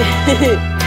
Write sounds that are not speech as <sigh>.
嘿 <laughs> 嘿